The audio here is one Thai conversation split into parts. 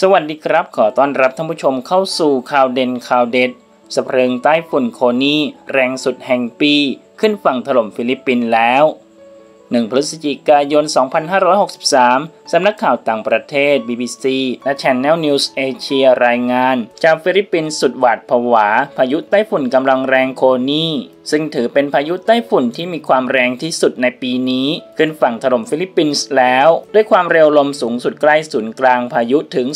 สวัสดีครับ ขอต้อนรับท่านผู้ชมเข้าสู่ข่าวเด่นข่าวเด็ดสะพรึงไต้ฝุ่นโคนีแรงสุดแห่งปี ขึ้นฝั่งถล่มฟิลิปปินส์แล้ว 1 พฤศจิกายน 2563 สำนักข่าวต่างประเทศ BBC และ Channel News Asia รายงาน จากฟิลิปปินส์สุดหวาดผวา พายุไต้ฝุ่นกำลังแรงโคนีซึ่งถือเป็นพายุไต้ฝุ่นที่มีความแรงที่สุดในปีนี้ ขึ้นฝั่งถล่มฟิลิปปินส์แล้ว ด้วยความเร็วลมสูงสุดใกล้ศูนย์กลางพายุถึง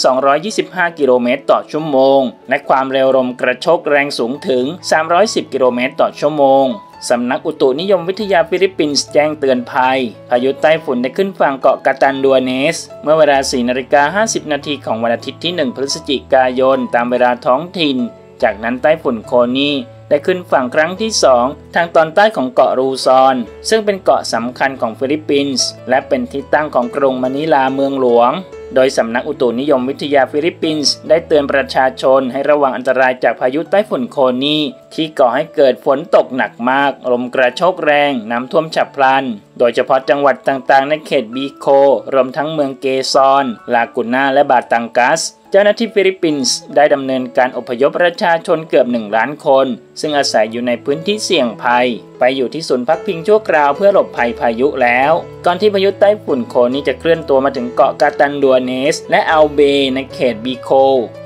225 กิโลเมตรต่อชั่วโมง และความเร็วลมกระโชกแรงสูงถึง 310 กิโลเมตรต่อชั่วโมง สำนักอุตุนิยมวิทยาฟิลิปปินส์แจ้งเตือนภัย พายุไต้ฝุ่นได้ขึ้นฝั่งเกาะกาตันดัวเนส เมื่อเวลา 4นาฬิกา50 นาทีของวันอาทิตย์ที่ 1 พฤศจิกายน ตามเวลาท้องถิ่น จากนั้นไต้ฝุ่นโคนีได้ขึ้นฝั่งครั้งที่ 2 ทางตอนใต้ของเกาะลูซอน ซึ่งเป็นเกาะสำคัญของฟิลิปปินส์และเป็นที่ตั้งของกรุงมะนิลาเมืองหลวง โดยสำนักอุตุนิยมวิทยาฟิลิปปินส์ได้เตือนประชาชนให้ระวังอันตรายจากพายุไต้ฝุ่นโคนีที่ก่อให้เกิดฝนตกหนักมาก ลมกระโชกแรง น้ำท่วมฉับพลัน โดยเฉพาะจังหวัดต่างๆ ในเขตบีโค รวมทั้งเมืองเกซอน ลากุน่าและบาตังกัส เจ้าหน้าที่ฟิลิปปินส์ได้ดำเนินการอพยพประชาชนเกือบ 1 ล้านคน ซึ่งอาศัยอยู่ในพื้นที่เสี่ยงภัย ไปอยู่ที่ศูนย์พักพิงชั่วคราวเพื่อหลบภัยพายุแล้ว ก่อนที่พายุไต้ฝุ่นโคนีจะเคลื่อนตัวมาถึงเกาะกาตันดัวเนส และอัลเบย์ในเขตบีโค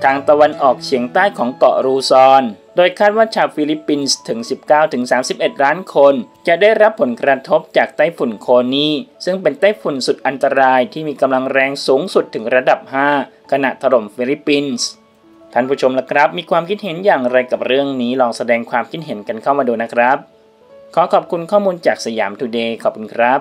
ทางตะวันออกเฉียงใต้ของเกาะลูซอน โดยคาดว่าชาวฟิลิปปินส์ถึง 19-31 ล้านคน จะได้รับผลกระทบจากไต้ฝุ่นโคนีซึ่งเป็นไต้ฝุ่นสุดอันตรายที่มีกำลังแรงสูงสุดถึงระดับ 5 ขณะถล่มฟิลิปปินส์ท่านผู้ชมละครับ มีความคิดเห็นอย่างไรกับเรื่องนี้ลองแสดงความคิดเห็นกันเข้ามาดูนะครับ ขอขอบคุณข้อมูลจากสยามทูเดย์ขอบคุณครับ